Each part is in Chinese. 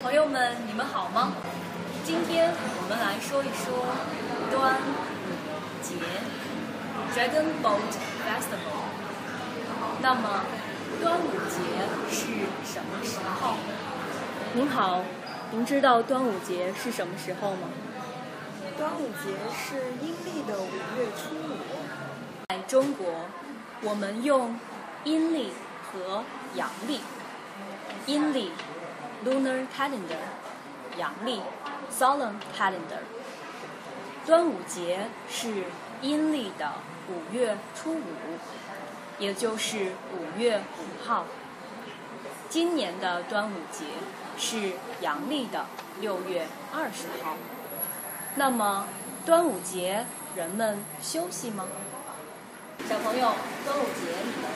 朋友们，你们好吗？今天我们来说一说端午节 （Dragon Boat Festival）。那么，端午节是什么时候？您好，您知道端午节是什么时候吗？端午节是阴历的五月初五。在中国，我们用阴历和阳历。阴历 （Lunar Calendar），阳历 （Solar Calendar）。端午节是阴历的五月初五，也就是五月五号。今年的端午节是阳历的六月二十号。那么，端午节人们休息吗？小朋友，端午节你们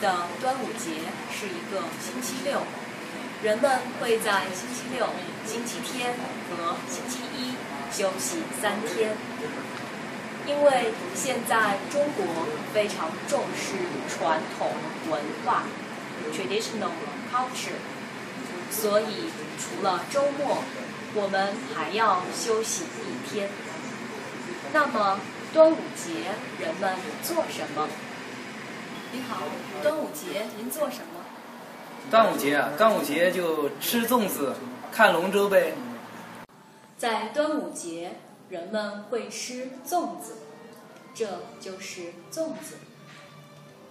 的端午节是一个星期六，人们会在星期六、星期天和星期一休息三天。因为现在中国非常重视传统文化 （traditional culture），所以除了周末，我们还要休息一天。那么，端午节人们做什么？你好，端午节您做什么？端午节啊，端午节就吃粽子、看龙舟呗。在端午节，人们会吃粽子，这就是粽子。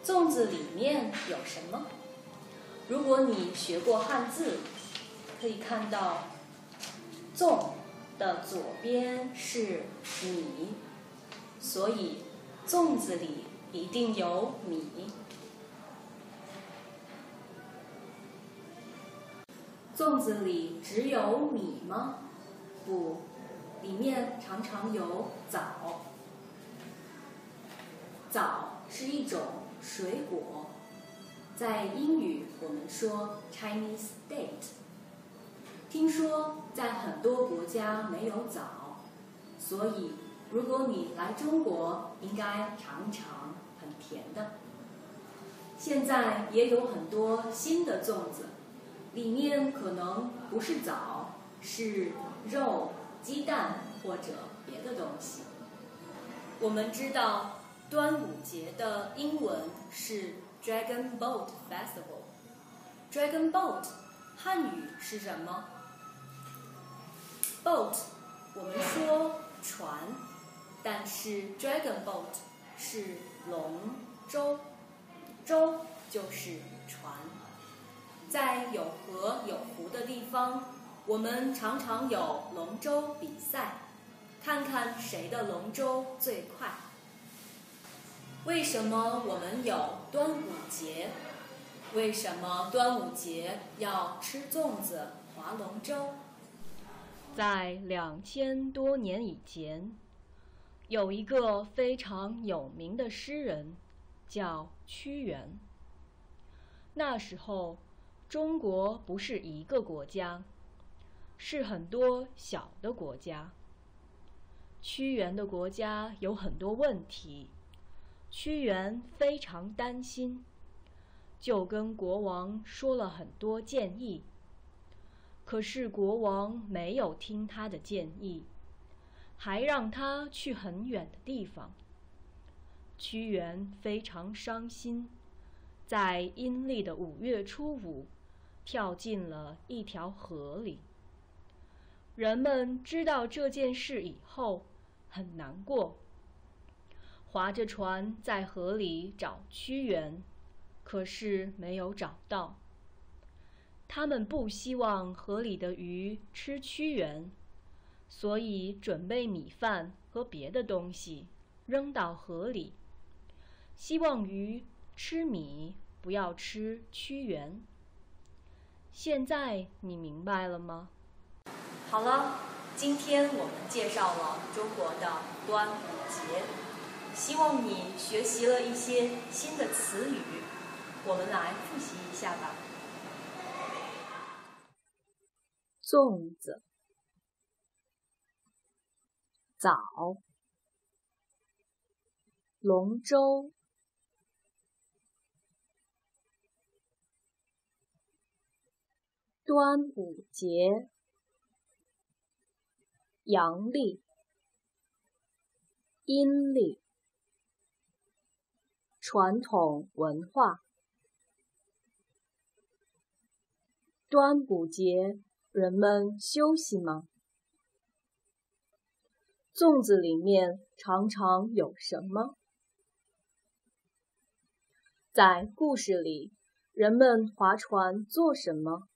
粽子里面有什么？如果你学过汉字，可以看到“粽”的左边是米，所以粽子里一定有米。粽子里只有米吗？不，里面常常有枣。枣是一种水果，在英语我们说 Chinese date。听说在很多国家没有枣，所以如果你来中国，应该尝一尝，甜的。现在也有很多新的粽子，里面可能不是枣，是肉、鸡蛋或者别的东西。我们知道端午节的英文是 Dragon Boat Festival。Dragon Boat 汉语是什么？Boat 我们说船，但是 Dragon Boat 是龙舟，舟就是船。在有河有湖的地方，我们常常有龙舟比赛，看看谁的龙舟最快。为什么我们有端午节？为什么端午节要吃粽子、划龙舟？在两千多年以前，有一个非常有名的诗人，叫屈原。那时候，中国不是一个国家，是很多小的国家。屈原的国家有很多问题，屈原非常担心，就跟国王说了很多建议。可是国王没有听他的建议，还让他去很远的地方。屈原非常伤心，在阴历的五月初五，跳进了一条河里。人们知道这件事以后，很难过，划着船在河里找屈原，可是没有找到。他们不希望河里的鱼吃屈原，所以准备米饭和别的东西扔到河里，希望鱼吃米，不要吃屈原。现在你明白了吗？好了，今天我们介绍了中国的端午节，希望你学习了一些新的词语。我们来复习一下吧。粽子，早，龙舟，端午节，阳历，阴历，传统文化。端午节人们休息吗？粽子里面常常有什么？在故事里，人们划船做什么？